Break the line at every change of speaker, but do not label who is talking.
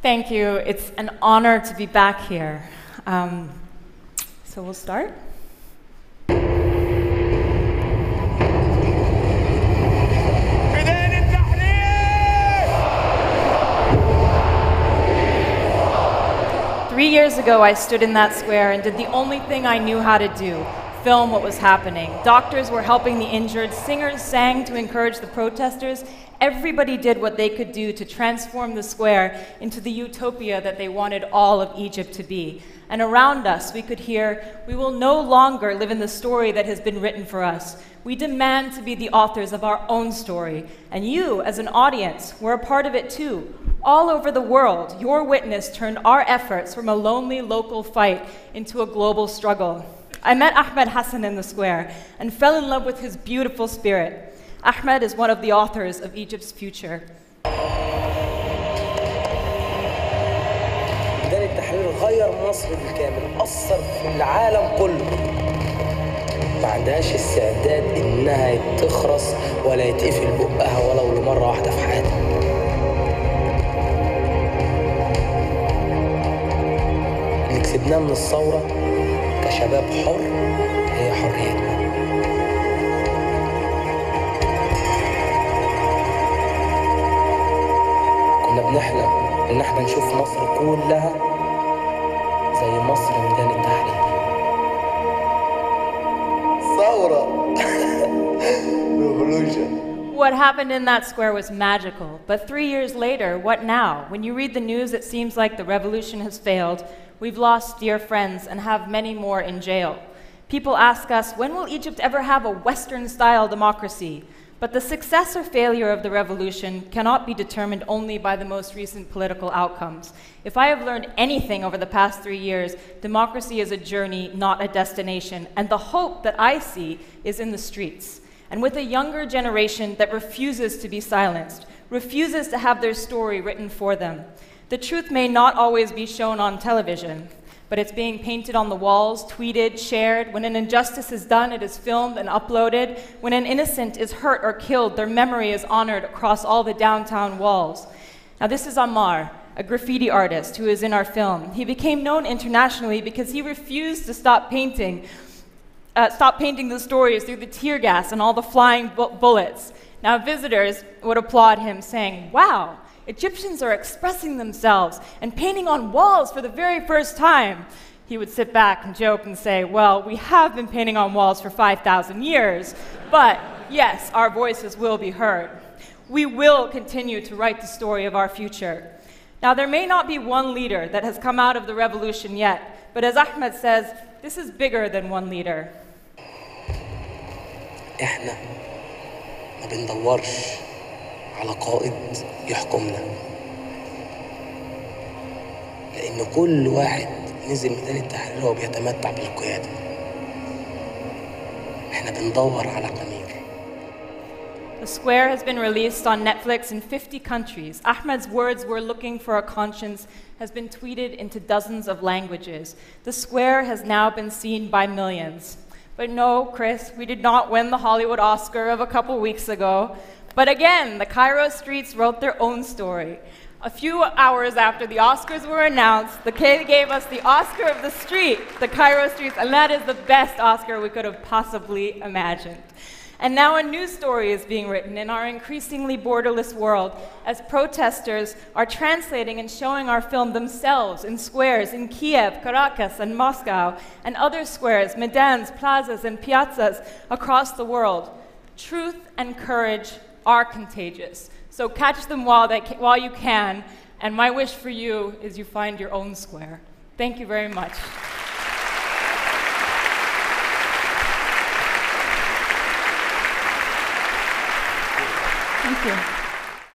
Thank you. It's an honor to be back here. Um, so we'll start. Three years ago, I stood in that square and did the only thing I knew how to do film what was happening. Doctors were helping the injured, singers sang to encourage the protesters. Everybody did what they could do to transform the square into the utopia that they wanted all of Egypt to be. And around us, we could hear, We will no longer live in the story that has been written for us. We demand to be the authors of our own story. And you, as an audience, were a part of it too. All over the world, your witness turned our efforts from a lonely local fight into a global struggle. I met Ahmed Hassan in the square and fell in love with his beautiful spirit. Ahmed is one of the authors of Egypt's future.
ميدان التحرير غير مصر بالكامل أثر في العالم كله ما عندهاش استعداد إنها تخرس ولا يتقفل بقها ولو لمرة واحدة في حياتها اللي كسبناه من الثورة كشباب حر هي حريتنا كنا بنحلم إن احنا نشوف مصر كلها زي مصر ميدان التحرير ثورة Revolution
What happened in that square was magical, but three years later, what now? When you read the news, it seems like the revolution has failed. We've lost dear friends and have many more in jail. People ask us, when will Egypt ever have a Western style democracy? But the success or failure of the revolution cannot be determined only by the most recent political outcomes. If I have learned anything over the past three years, democracy is a journey, not a destination, and the hope that I see is in the streets. And with a younger generation that refuses to be silenced, refuses to have their story written for them. The truth may not always be shown on television, but it's being painted on the walls, tweeted, shared. When an injustice is done, it is filmed and uploaded. When an innocent is hurt or killed, their memory is honored across all the downtown walls. Now, this is Ammar, a graffiti artist who is in our film. He became known internationally because he refused to stop painting uh, stop painting the stories through the tear gas and all the flying bu- bullets. Now, visitors would applaud him, saying, Wow, Egyptians are expressing themselves and painting on walls for the very first time. He would sit back and joke and say, Well, we have been painting on walls for 5,000 years, but yes, our voices will be heard. We will continue to write the story of our future. Now, there may not be one leader that has come out of the revolution yet, but as Ahmed says, this is bigger than one leader.
احنا ما بندورش على قائد يحكمنا لأن كل واحد نزل ميدان التحرير وهو بيتمتع بالقيادة احنا بندور على أمير
The Square has been released on Netflix in 50 countries. Ahmed's words, We're looking for a conscience, has been tweeted into dozens of languages. The Square has now been seen by millions. But no, Chris, we did not win the Hollywood Oscar of a couple weeks ago. But again, the Cairo streets wrote their own story. A few hours after the Oscars were announced, the K gave us the Oscar of the street, the Cairo streets, and that is the best Oscar we could have possibly imagined. And now a new story is being written in our increasingly borderless world as protesters are translating and showing our film themselves in squares in Kiev, Caracas, and Moscow, and other squares, medans, plazas, and piazzas across the world. Truth and courage are contagious. So catch them while, they while you can, and my wish for you is you find your own square. Thank you very much. Thank you.